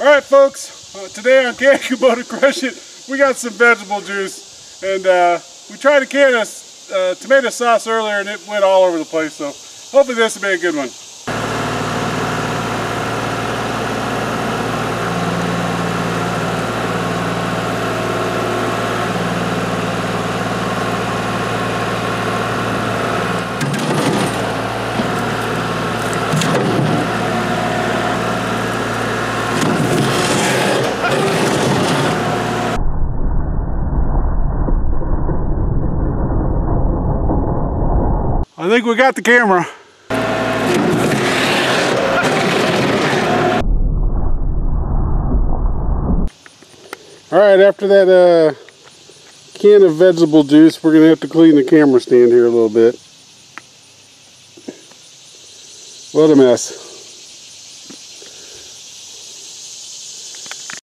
All right, folks. Uh, today on Can Kubota Crush It, we got some vegetable juice, and uh, we tried to can a uh, tomato sauce earlier, and it went all over the place. So hopefully this will be a good one. I think we got the camera. All right, after that uh, can of vegetable juice, we're gonna have to clean the camera stand here a little bit. What a mess.